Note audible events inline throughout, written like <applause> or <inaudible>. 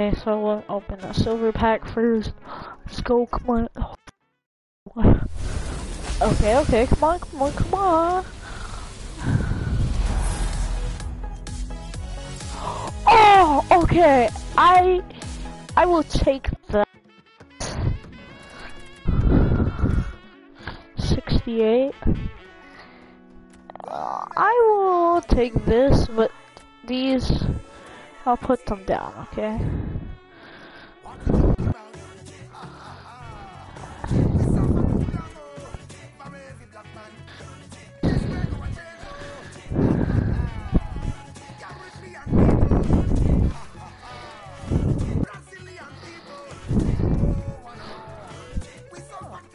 Okay, so we'll open the silver pack first. Let's go, come on. Okay, okay, come on, come on, come on. Oh, okay. I I will take that. 68. Uh, I will take this, but these, I'll put them down, okay?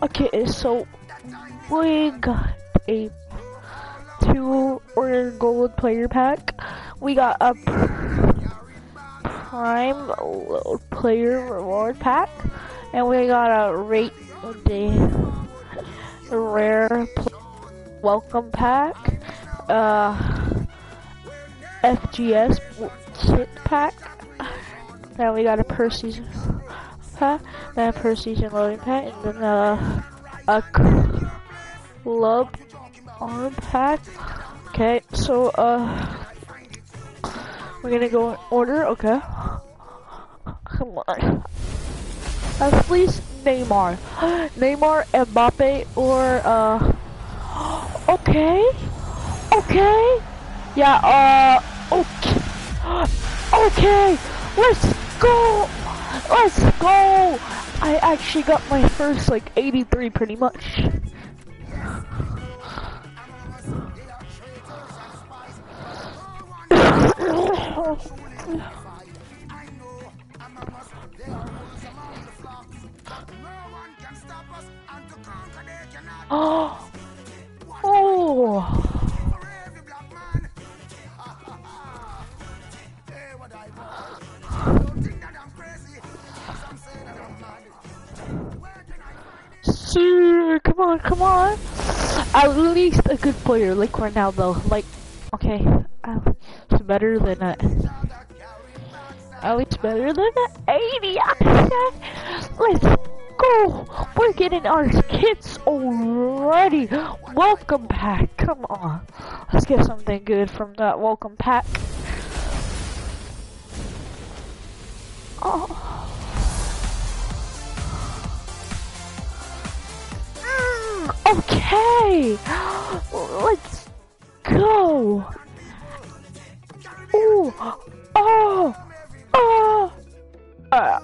Okay, so we got a two or gold player pack. We got a prime player reward pack, and we got a rate the rare welcome pack, uh, FGS kit pack. Then we got a per season pack, then a per season loading pack, and then uh, a club arm pack. Okay, so uh, we're gonna go order. Okay, come on. At least Neymar, <gasps> Neymar, Mbappe, or uh, <gasps> okay, okay, yeah, uh, okay, <gasps> okay, let's go, let's go. I actually got my first like 83 pretty much. <sighs> <sighs> <laughs> oh, oh. Come on, come on. At least a good player like Ronaldo. Like, okay, at least better than a. Oh, it's better than an 80. Let's go. We're getting our kits already. Welcome pack. Come on. Let's get something good from that welcome pack. Oh. Mm, okay, let's go. Ooh, oh, oh, uh.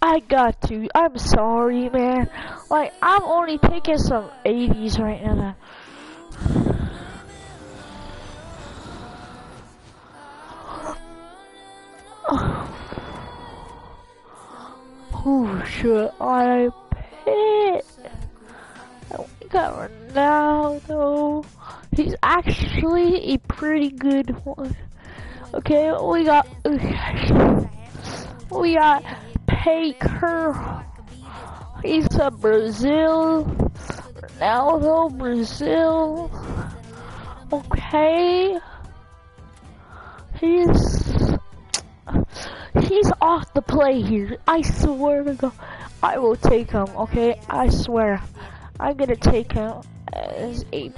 I got to. I'm sorry, man. Like, I'm only taking some 80s right now. Who <sighs> should I pick? We got Ronaldo. He's actually a pretty good one. Okay, we got we got Baker. He's a Brazil. Ronaldo, Brazil. Okay. He's he's off the play here. I swear to God, I will take him. Okay, I swear, I'm gonna take him as a.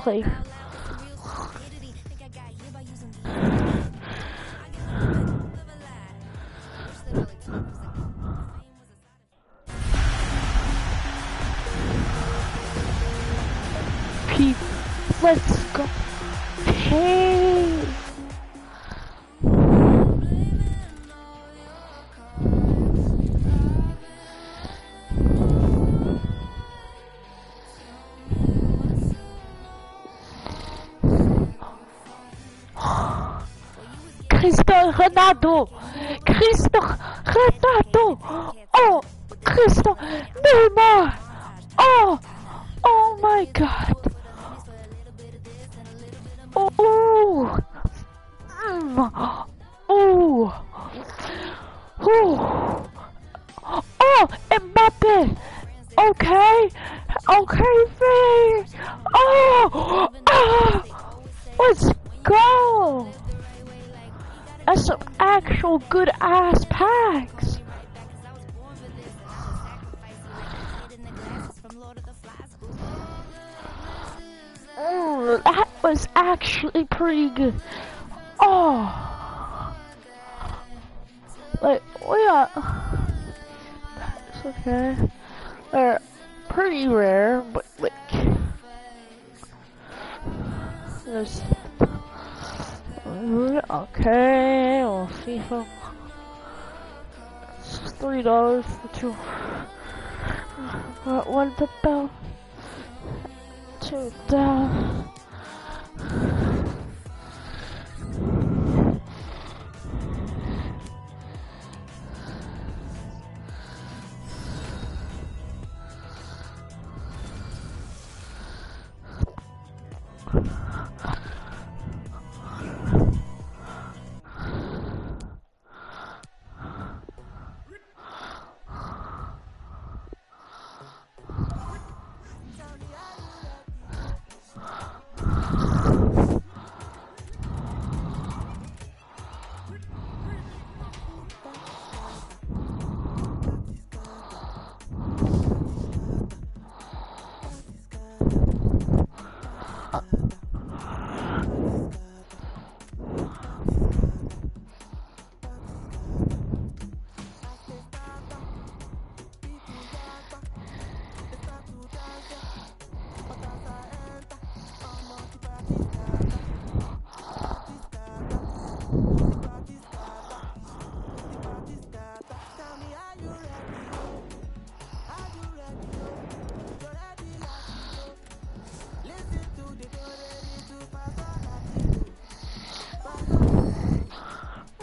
Pete, let's go. Hey. Cristo Cristo Ronaldo! Oh! Cristo Neymar! Oh! Oh my god! Oh! Mm. That was actually pretty good. Oh, like we got. That's okay. They're pretty rare, but like there's. Okay, we'll see how. It's three dollars for two. What? What the bell? Two down.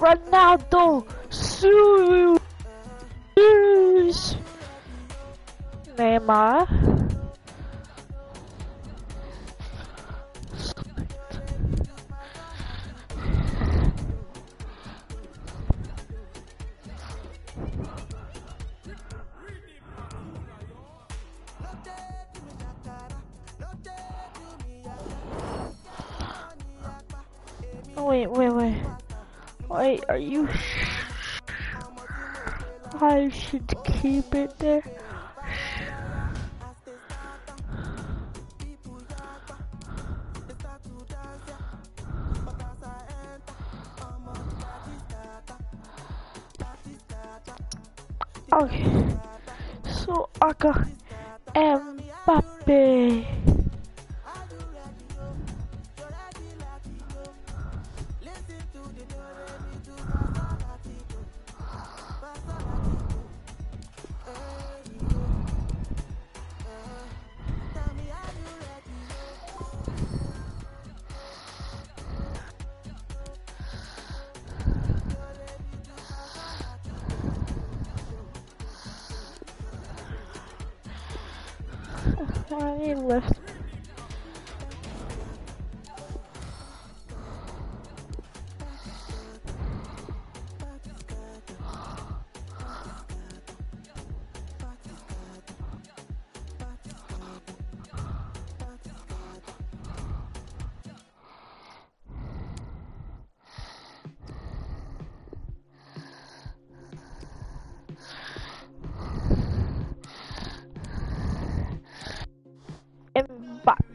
Ronaldo. Suárez Neymar Okay, so I got Mbappe. Mbappe.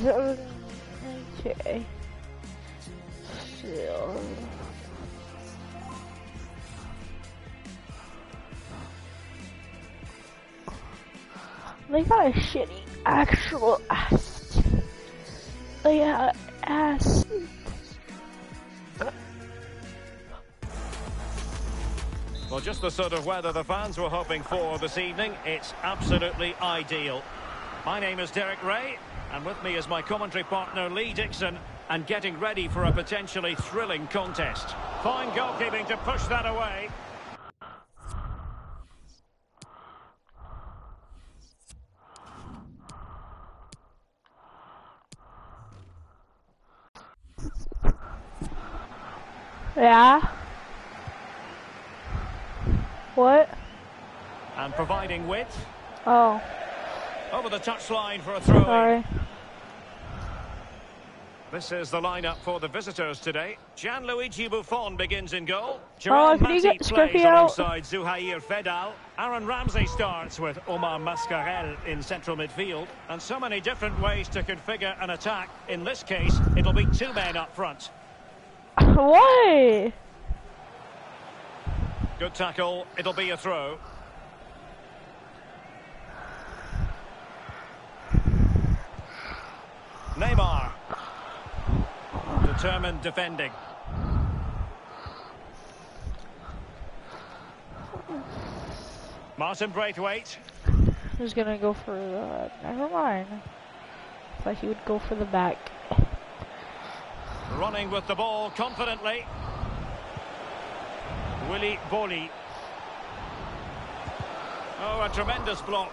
Okay. Still. They got a shitty actual ass. They got ass. Well, just the sort of weather the fans were hoping for this evening. It's absolutely ideal. My name is Derek Rae, and with me is my commentary partner Lee Dixon, and getting ready for a potentially thrilling contest. Fine goalkeeping to push that away. Yeah. What? And providing width. Oh, Over the touchline for a throw. sorry. This is the lineup for the visitors today. Gianluigi Buffon begins in goal. Oh, Jerome can you get plays alongside Zouhair Feddal. Aaron Ramsey starts with Omar Mascarel in central midfield. And so many different ways to configure an attack. In this case, it'll be two men up front. <laughs> Why? Good tackle. It'll be a throw. Neymar. Determined defending. Martin Braithwaite. Who's gonna go for the? Never mind. Thought he would go for the back. Running with the ball confidently. Willy Boly. Oh, a tremendous block.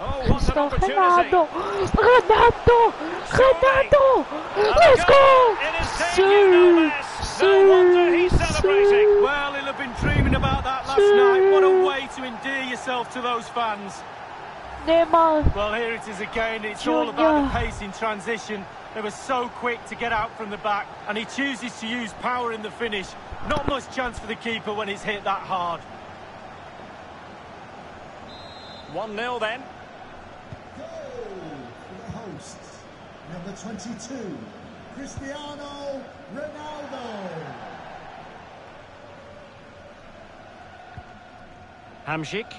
Oh, what an Cristo opportunity. Ronaldo! Ronaldo! Ronaldo! And Let's a go! goal. It is taken, no Sir! less. No wonder he's celebrating. Sir! Well, he'll have been dreaming about that last Sir. night. What a way to endear yourself to those fans. Neymar! Well, here it is again. It's all about the pace in transition. They were so quick to get out from the back, and he chooses to use power in the finish. Not much chance for the keeper when it's hit that hard. 1-0 then. Goal for the hosts. Number 22, Cristiano Ronaldo. Hamsik.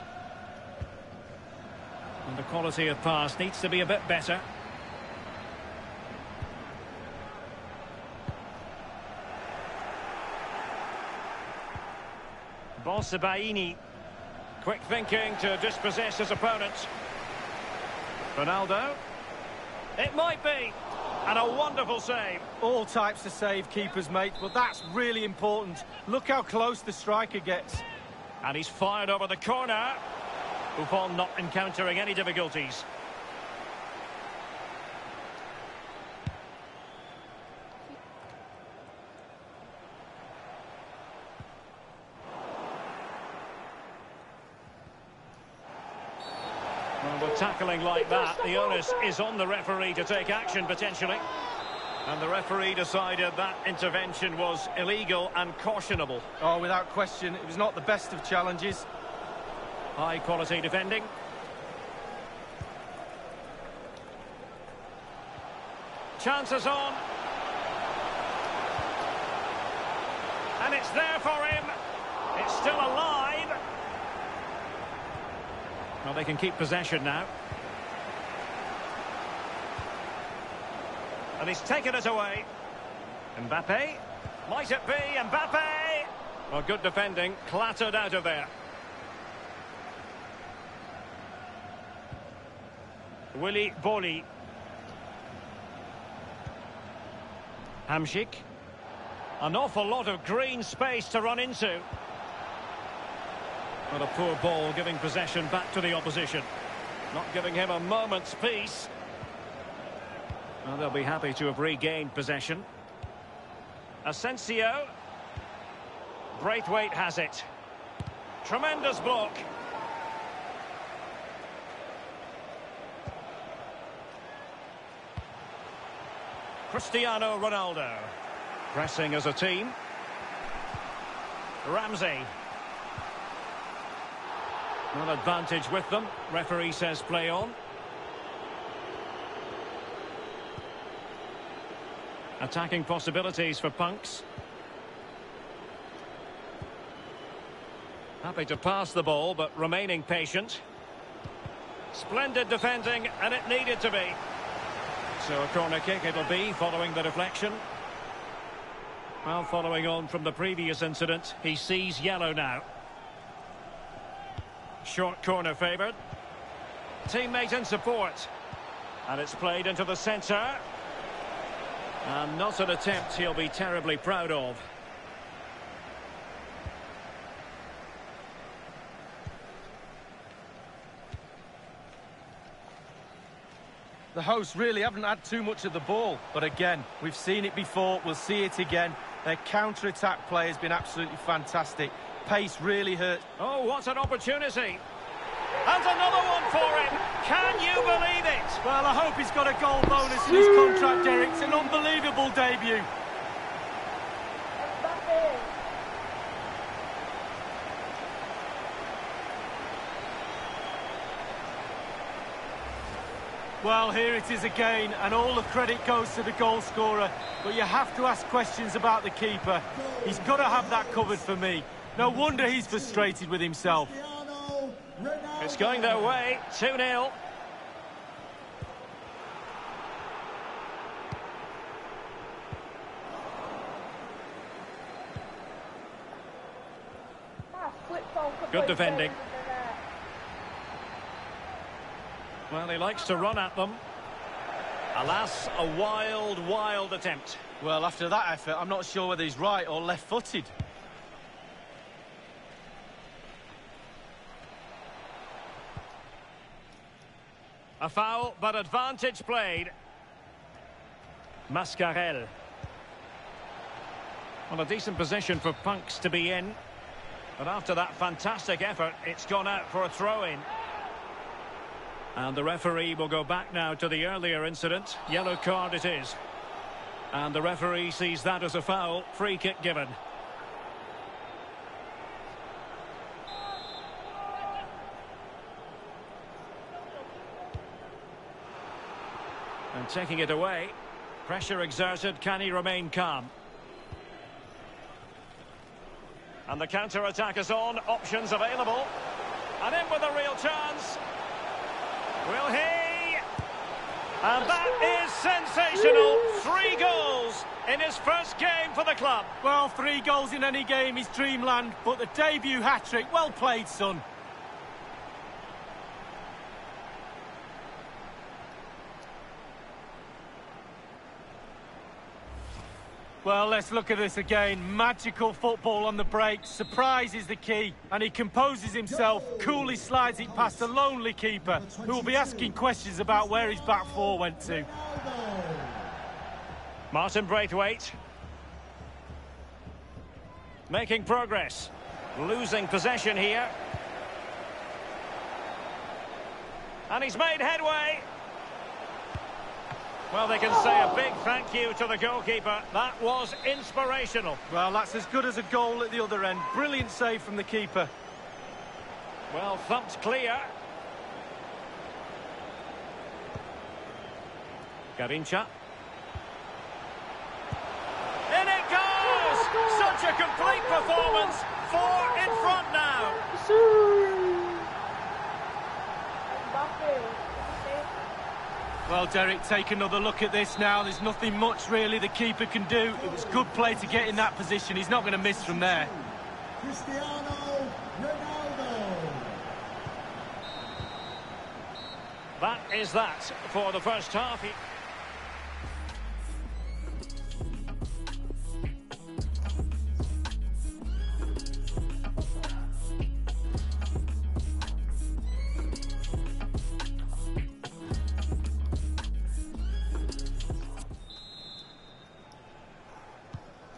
And the quality of pass needs to be a bit better. Bensebaini. Quick thinking to dispossess his opponent. Ronaldo. It might be. And a wonderful save. All types of save keepers make, but that's really important. Look how close the striker gets. And he's fired over the corner. Buffon not encountering any difficulties. Tackling like that, the onus is on the referee to take action potentially. And the referee decided that intervention was illegal and cautionable. Oh, without question, it was not the best of challenges. High quality defending. Chances on. And it's there for him. It's still alive. Well, they can keep possession now. And he's taken it away. Mbappe. Might it be Mbappe? Well, good defending. Clattered out of there. Willy Boly. Hamsik. An awful lot of green space to run into. But a poor ball giving possession back to the opposition. Not giving him a moment's peace. Well, they'll be happy to have regained possession. Asensio. Braithwaite has it. Tremendous block. Cristiano Ronaldo. Pressing as a team. Ramsey. Well, advantage with them. Referee says play on. Attacking possibilities for Punks. Happy to pass the ball, but remaining patient. Splendid defending, and it needed to be. So a corner kick it'll be, following the deflection. Well, following on from the previous incident, he sees yellow now. Short corner favoured. Teammate in support. And it's played into the centre. And not an attempt he'll be terribly proud of. The hosts really haven't had too much of the ball. But again, we've seen it before, we'll see it again. Their counter-attack play has been absolutely fantastic. Pace really hurt. Oh, what an opportunity. And another one for him. Can you believe it? Well, I hope he's got a goal bonus in his contract, Derek. It's an unbelievable debut. Well, here it is again, and all the credit goes to the goal scorer. But you have to ask questions about the keeper. He's got to have that covered for me. No wonder he's frustrated with himself. It's going their way. 2-0. Good defending. Well, he likes to run at them. Alas, a wild, wild attempt. Well, after that effort, I'm not sure whether he's right or left-footed. A foul, but advantage played. Mascarel. Well, a decent position for Punks to be in. But after that fantastic effort, it's gone out for a throw-in. And the referee will go back now to the earlier incident. Yellow card it is. And the referee sees that as a foul. Free kick given. And taking it away. Pressure exerted. Can he remain calm? And the counter-attack is on. Options available. And in with a real chance. Will he? And that is sensational. Three goals in his first game for the club. Well, three goals in any game is dreamland, but the debut hat-trick, well played, son. Well, let's look at this again. Magical football on the break. Surprise is the key. And he composes himself, coolly slides it past a lonely keeper, who will be asking questions about where his back four went to. Martin Braithwaite. Making progress. Losing possession here. And he's made headway. Well, they can say a big thank you to the goalkeeper. That was inspirational. Well, that's as good as a goal at the other end. Brilliant save from the keeper. Well, thumped clear. Garrincha. In it goes! Such a complete performance. Four in front now. Well, Derek, take another look at this now. There's nothing much, really, the keeper can do. It was good play to get in that position. He's not going to miss from there. Cristiano Ronaldo. That is that for the first half.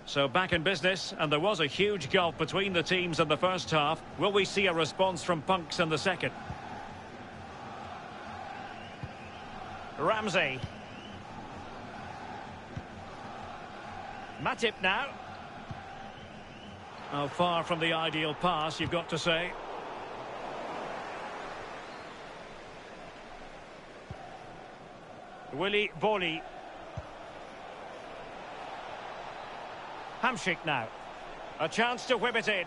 So back in business, and there was a huge gulf between the teams in the first half. Will we see a response from Punks in the second? Ramsey. Matip now. Oh, far from the ideal pass, you've got to say. Willy Boly. Hamsik now. A chance to whip it in.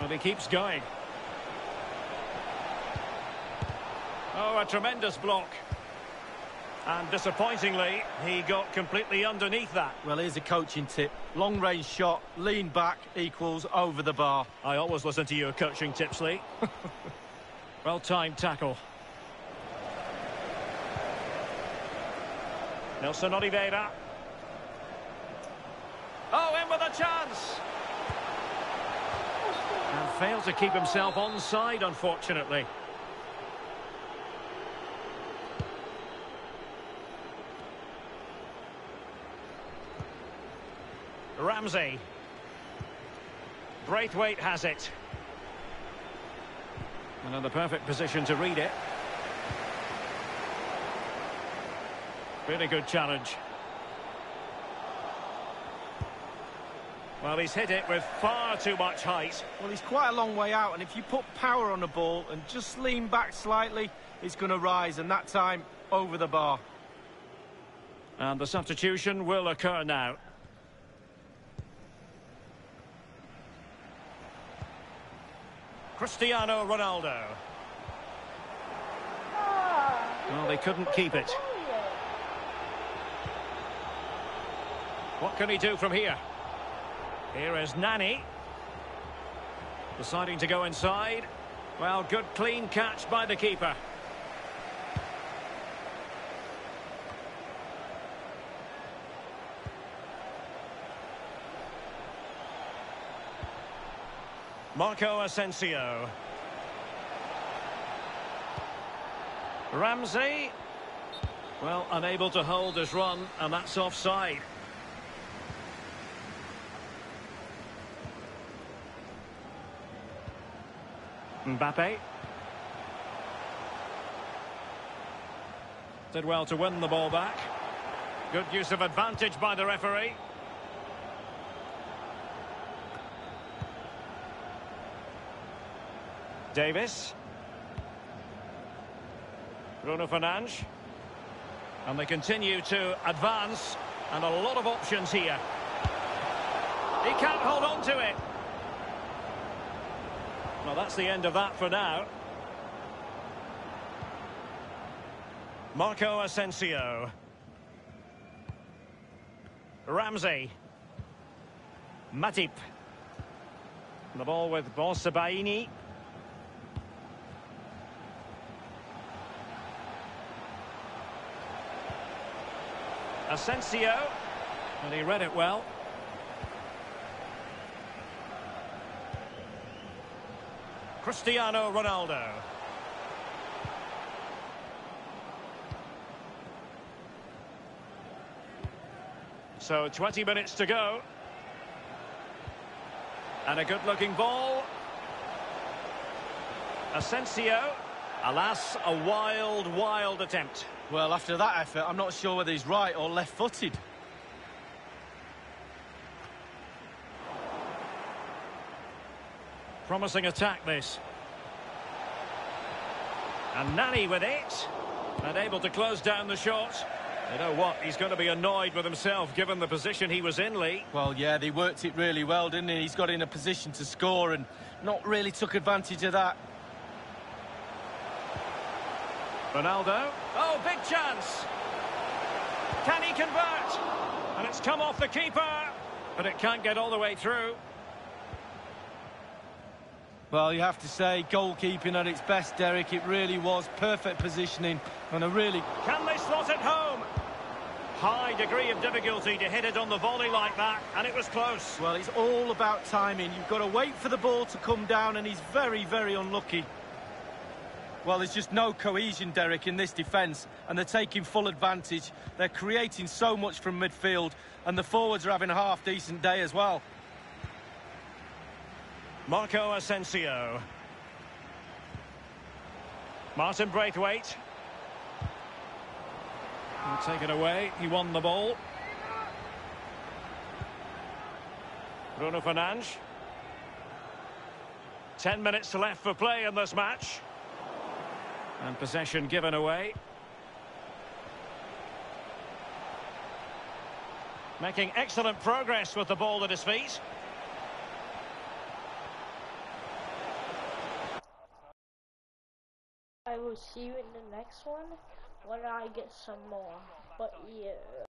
Well, he keeps going. Oh, a tremendous block. And disappointingly, he got completely underneath that. Well, here's a coaching tip. Long range shot, lean back equals over the bar. I always listen to your coaching tips, Lee. <laughs> well timed tackle. Nelson Oliveira. Oh, in with a chance! And failed to keep himself onside, unfortunately. Ramsey. Braithwaite has it. And in the perfect position to read it. Really good challenge. Well, he's hit it with far too much height. Well, he's quite a long way out, and if you put power on the ball and just lean back slightly, it's going to rise, and that time, over the bar. And the substitution will occur now. Cristiano Ronaldo. Well, they couldn't keep it. What can he do from here? Here is Nani. Deciding to go inside. Well, good clean catch by the keeper. Marco Asensio. Ramsey. Well, unable to hold his run, and that's offside. Mbappe. Did well to win the ball back. Good use of advantage by the referee. Davis. Bruno Fernandes. And they continue to advance. And a lot of options here. He can't hold on to it. Well, that's the end of that for now. Marco Asensio. Ramsey. Matip. The ball with Bensebaini. Asensio. And he read it well. Cristiano Ronaldo. So 20 minutes to go. And a good-looking ball. Asensio. Alas, a wild, wild attempt. Well, after that effort, I'm not sure whether he's right or left-footed. Promising attack, this. And Nani with it. And able to close down the shot. You know what? He's going to be annoyed with himself given the position he was in, Lee. Well, yeah, they worked it really well, didn't he? He's got in a position to score and not really took advantage of that. Ronaldo. Oh, big chance. Can he convert? And it's come off the keeper. But it can't get all the way through. Well, you have to say, goalkeeping at its best, Derek. It really was perfect positioning and a really... Can they slot it home? High degree of difficulty to hit it on the volley like that, and it was close. Well, it's all about timing. You've got to wait for the ball to come down, and he's very, very unlucky. Well, there's just no cohesion, Derek, in this defence, and they're taking full advantage. They're creating so much from midfield, and the forwards are having a half-decent day as well. Marco Asensio. Martin Braithwaite. He'll take it away. He won the ball. Bruno Fernandes. Ten minutes left for play in this match. And possession given away. Making excellent progress with the ball at his feet. See you in the next one when I get some more. But yeah.